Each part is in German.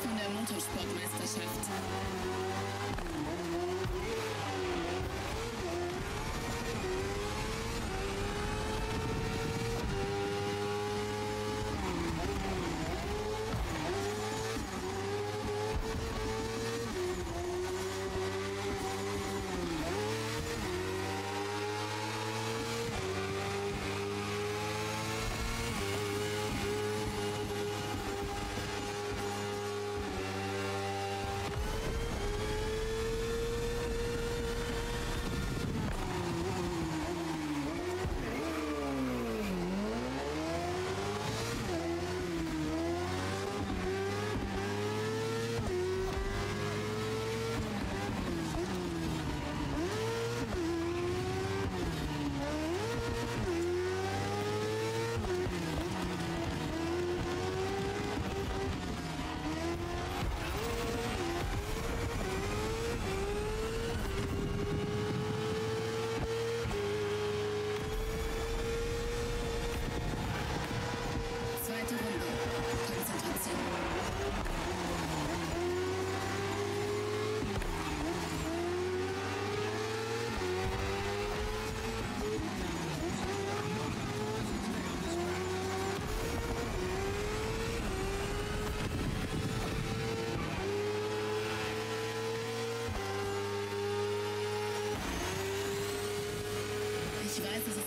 von der Motorsportmeisterschaft.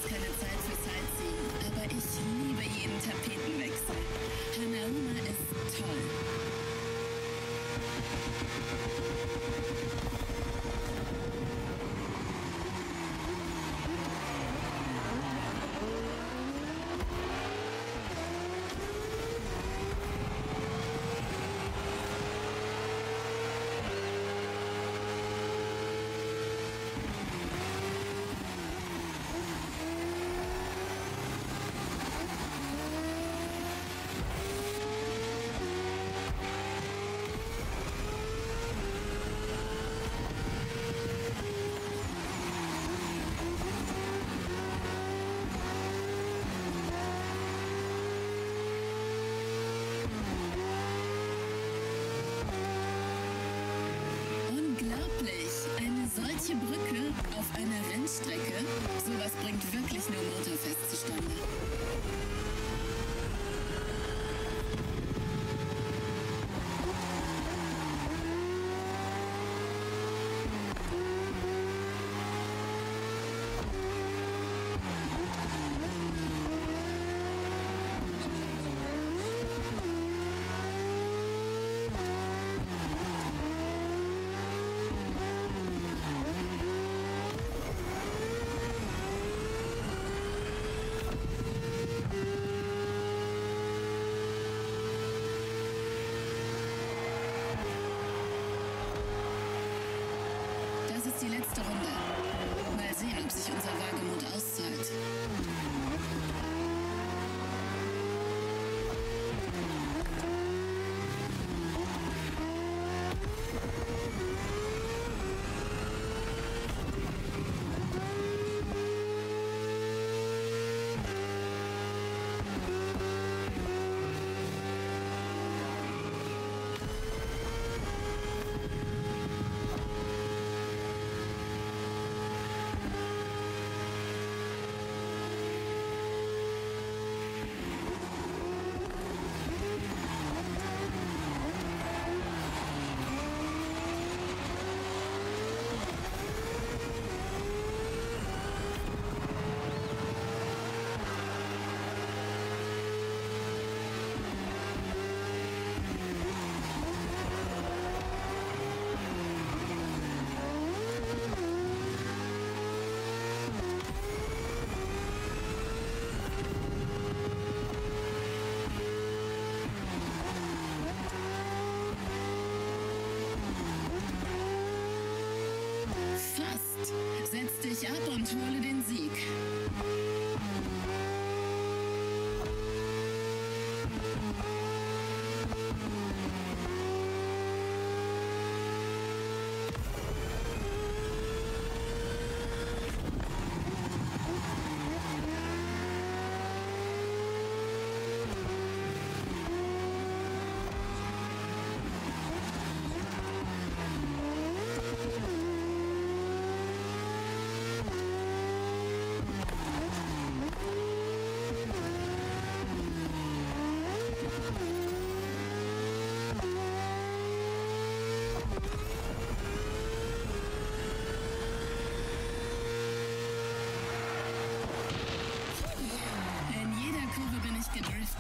That's kind of die letzte Runde. Mal sehen, ob sich unser Wagemut auszahlt. Setz dich ab und hole den Sieg.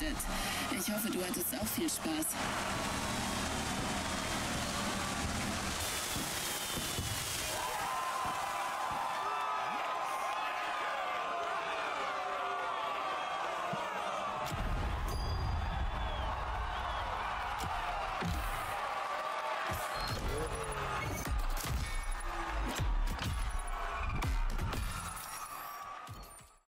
Gedriftet. Ich hoffe, du hattest auch viel Spaß.